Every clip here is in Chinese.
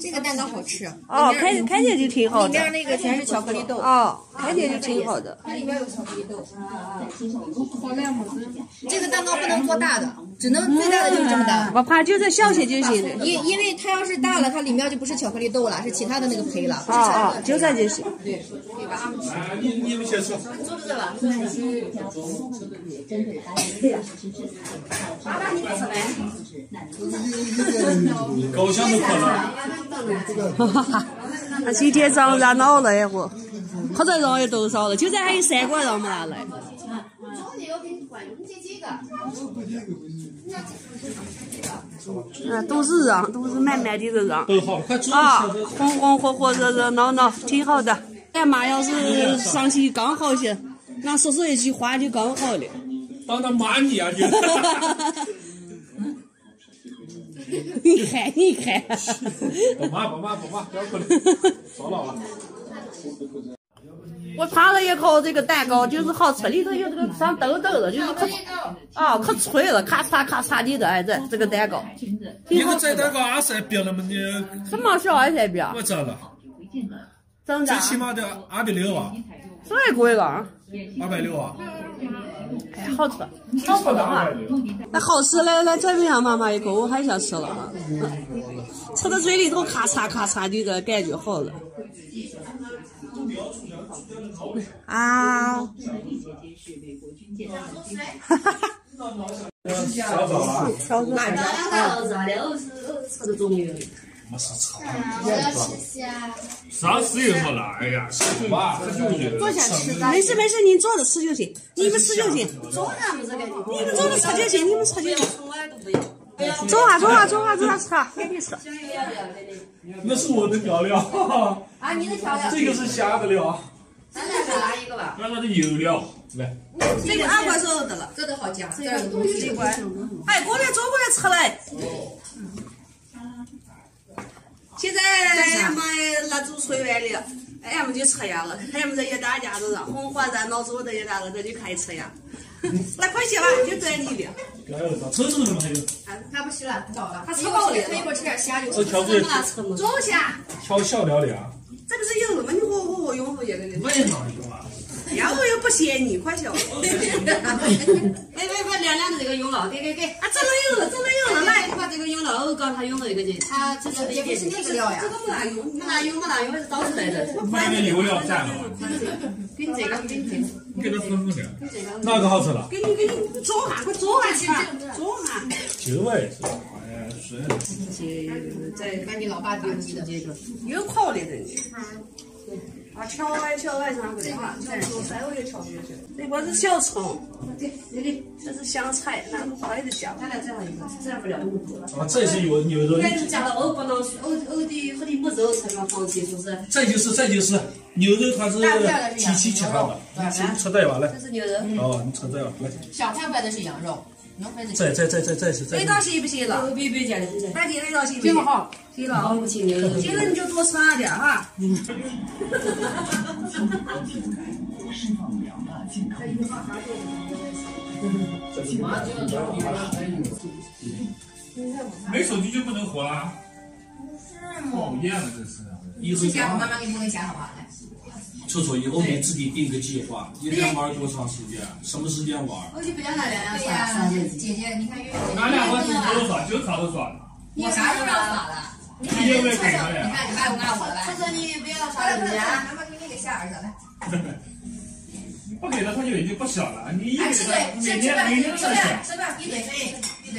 这个蛋糕好吃，哦，看看见就挺好的。里面那个全是巧克力豆。哦，看见就挺好的。这个蛋糕不能做大的，只能最大的。就是这么大。不怕，就这小些就行。因因为它要是大了，它里面就不是巧克力豆了，是其他的。那个胚了。哦哦，就这就行。对，对吧？你你们先说。做不做了？爸爸，你不吃呗？高香都渴了。哈哈哈！那今天早上热闹了呀，我，他这人有多少了？就这还有三个人没拿来。嗯，都是人，都是满满的的人。都好，快坐。啊，红红火火，热热闹闹，挺好的。俺妈要是上去刚好些，那说说一句话就刚好了。当他骂你啊就。你看，你看。不骂不骂不骂，不要过来，糟了啊！我尝了一口这个蛋糕，就是好吃，里头有这个长豆豆的，就是可啊可脆了，咔嚓咔嚓的哎这这个蛋糕。你个这蛋糕二十别了吗？你什么小二十别？我知道了。真的？最起码得二百六啊。太贵了。二百六啊。哎，好吃，好吃的啊！那好吃，来来，怎么样，妈妈一口，我还想吃了。吃到嘴里头咔嚓咔嚓的，感觉好了。啊！哈哈哈！小枣啊！小枣啊！吃的中有。没啥吃。我要吃虾。啥事又没了？哎呀，吃吧，喝酒去。坐下吃。没事没事，您坐着吃就行。你们吃就行。坐着不是你们坐着吃就行，你们吃就行。坐下坐下坐下坐下吃啊，赶紧吃。那是我的调料。啊，你的调料。这个是虾的料。咱俩再拿一个吧。那那的油料，来。这个二块肉得了，这都好夹，这个东西。哎，过来坐过来吃来。现在俺们那煮炊完了，俺们就吃呀了。俺们这一大家子人，红火热闹做的一大子，这就开始吃呀。那快些吧，就等你了。车子怎么还有？他不吃了，不早了。他吃饱了，他一会儿吃点虾就。我挑这坐下。挑小料的啊。这不是有了吗？你我我我用后一个的。我也哪有啊？然后又不嫌你，快些。哎快快亮亮的这个用了，给给给。啊，真的用了，真的用了，来。把这个用了，我刚他用了一个去，他这个也不是那个料呀。这个没拿用，没拿用，没拿用，是倒出来的。买点油料蘸了。跟这个，跟这个。你给他分分点。哪个好吃了？给你给你做下，快做下去，做下。就味是吧？哎，是。去再把你老爸打击的这个，有烤的。啊，调完调完上去哈，再做稍微的调进去。这个是小葱，这，是香菜，那个花的香。咱俩这样一个，这样不了。啊，这是牛牛肉。那加到欧不能欧欧的和的木肉才能放进，是不是？这就是这就是牛肉，它是机器切好的。你吃这吧，来。这是牛肉。哦，你吃这吧，来。小块摆的是羊肉。再再再再再是。味道行不行了？别别味道行不行？好，行了，我不。行了，你就多吃点哈。没手机就不能活了？讨厌了，这是。以后妈妈给你弄一下好不好？来。臭臭，以后给自己定个计划，一天玩多长时间？什么时间玩？我就不叫他亮亮耍，姐姐，你看月月。俺俩我自己都耍，就他都耍。我啥都不要耍了。你看，你看，你看，你爱不爱我的来。臭臭，你不要耍人家。妈妈给你个小儿子来。不给他，他就已经不小了。你一给他，每天每天这些。吃饭，闭嘴，闭嘴。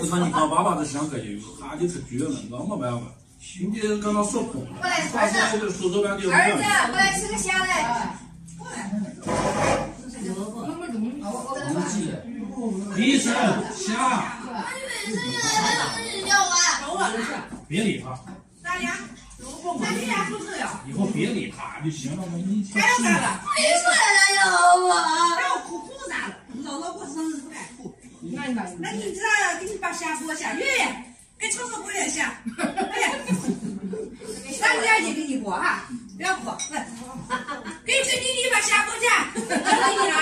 我说你爸爸爸的性格就有，他就是倔了，那没办法。你刚刚说过，过来，儿子，儿子，过来吃个虾来。过来。第一次虾。要完。别理他。咋的？那你俩不是呀？以后别理他就行了，嘛你。还要啥了？没说了要我。还要哭哭啥了？姥姥过生日不敢哭。那你这样，给你把虾剥下，月月。给臭臭剥点虾，三个眼睛给你剥哈，不要哭，来，给崔弟弟把下，给你拿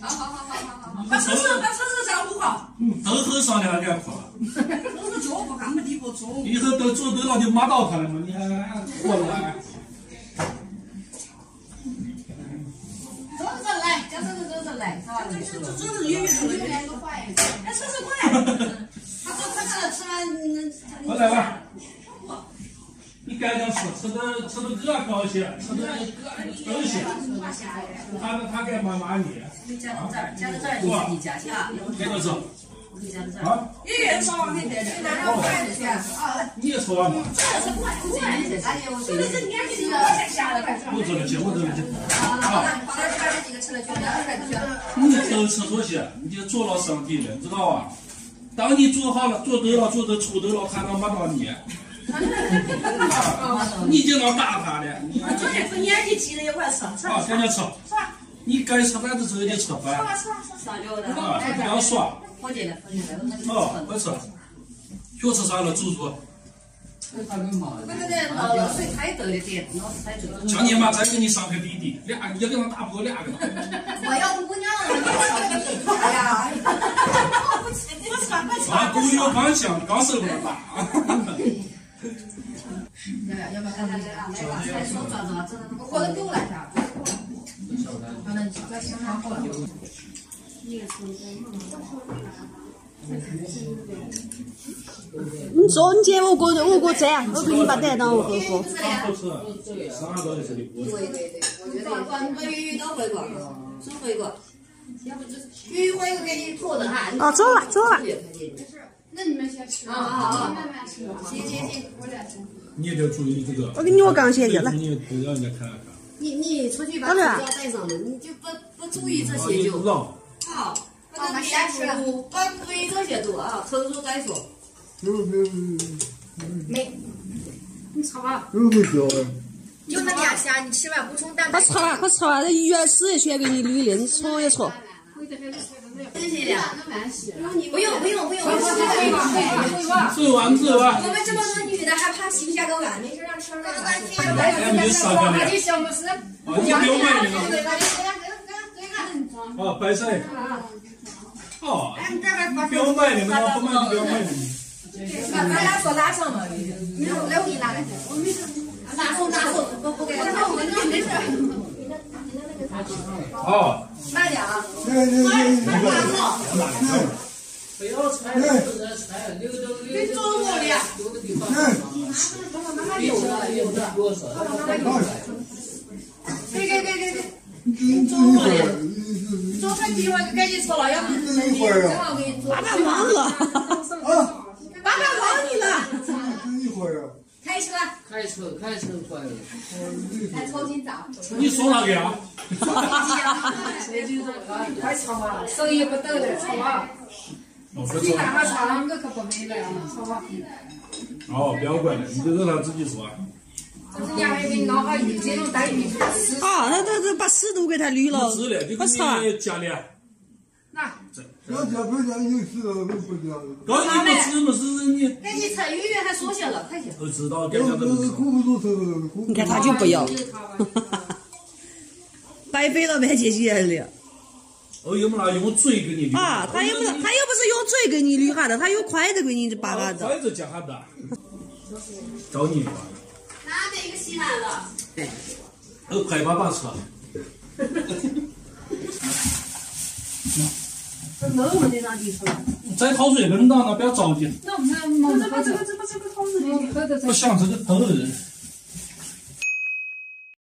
好好好好好好，把臭臭把臭臭照顾好。都喝上了还哭了？都是脚不看没地方走。以后都做得了就骂到他了嘛，你还过了？走着来，叫叔叔走着来，是吧？这这这这是远远的，两个快，哎，车车快，完，快来吧。你赶紧吃，吃的吃的个高兴，吃的高兴。他他该骂骂你。你夹到这儿，夹到这儿就是你夹去啊。这个吃。你夹到这儿。啊。也也少往里带点，拿点筷子去啊。你也吃完吗？这是快快，哎呦，这是年纪大了才下的，我这个去，我这个去。好，把那把那几个吃了去，两个筷子去。你都吃这些，你就做了身体了，知道吧？当你做好了，做对了，做的出头了，他能骂到你。你就能打他了。昨天这年纪轻的也快吃，吃。啊，赶紧吃。你该吃饭的时候就吃饭。啊，不要耍。放进来，放进来。哦，快吃。学吃啥了？猪猪。那个人老了水太多了点，老是太多。叫你妈再给你生个弟弟，俩一个人打不过两个。我要姑娘了，你小弟弟呀！啊，姑娘刚想刚受不了打。要不要看看？来吧，来手抓抓，或者狗来下。反正在想好了。你说你姐我过我过这样，我给你把带到我哥哥。啥都吃，啥都是的。对对对，我觉得关关鱼鱼都会过，都会过。要不就是鱼会给你拖着哈。哦，走了走了。那你们先吃。啊啊啊！慢慢吃。行行行，我俩吃。你也得注意这个。我给你我刚写去了。你都让人家看看。你你出去把口罩带上了，你就不不注意这些就好。不能先吃，不注意这些做啊，成熟再说。没。你吃吧。有会教。就那俩虾，你吃完补充蛋白。他吃了，他吃了，这原始全给你捋的，你搓一搓。谢谢。不用不用不用，走完走完。我们这么多女的还怕洗不下个碗？没事让吃了。哎，没事干的。小没事。哦，你不用买那个。哦，白菜。哦，不要买那个，不买就不要买那个。咱俩说拿上嘛？来我给你拿来。拿手拿手，不不给。没事。好。慢点啊。来来来，慢点啊。不要菜，不热菜，留着留着。给中午的。有的有的，多少？给给给给给。中午的。早餐计划就赶紧吃了，要不正好给你做。爸爸忘了。啊。爸爸忘你了。等一会儿啊。开车。开车开车快了。来重新找。你说哪个呀？坐飞机啊！快吃嘛，手艺不抖的，吃嘛。你看他唱，我可不美了，吃嘛。哦，不要管了，你就让他自己说。啊，那这这把湿都给他捋了。是的，就给你加的。那。要加不加有事了，不加。刚才没吃没事你。赶紧吃，鱼鱼还缩小了，快些。都知道，赶紧的。你看他就不要。白费了半天钱了。哦，又没拿用嘴给你捋。啊，他又不是他又不是用嘴给你捋下的，他用筷子给你拔下的。筷子夹哈的。找你吧。拿着一个西南了。对。呃，快爸爸吃。那我们得让你吃了。再掏水，冷当了，不要着急。那我们这这这这这个这个桃子里，不像这个头。